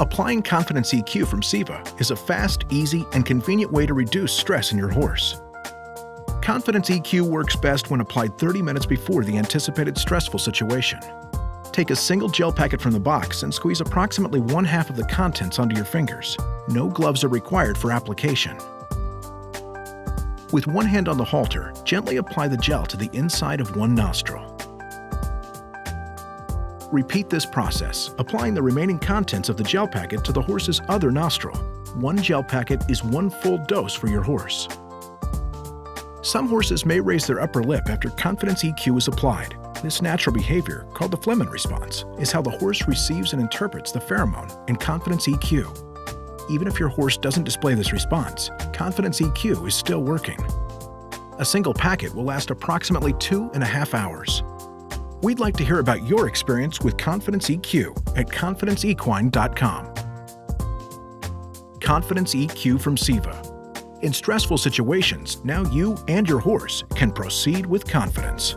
Applying Confidence EQ from Ceva is a fast, easy, and convenient way to reduce stress in your horse. Confidence EQ works best when applied 30 minutes before the anticipated stressful situation. Take a single gel packet from the box and squeeze approximately one half of the contents onto your fingers. No gloves are required for application. With one hand on the halter, gently apply the gel to the inside of one nostril. Repeat this process, applying the remaining contents of the gel packet to the horse's other nostril. One gel packet is one full dose for your horse. Some horses may raise their upper lip after Confidence EQ is applied. This natural behavior, called the Flehmen response, is how the horse receives and interprets the pheromone in Confidence EQ. Even if your horse doesn't display this response, Confidence EQ is still working. A single packet will last approximately two and a half hours. We'd like to hear about your experience with Confidence EQ at confidenceequine.com. Confidence EQ from Ceva. In stressful situations, now you and your horse can proceed with confidence.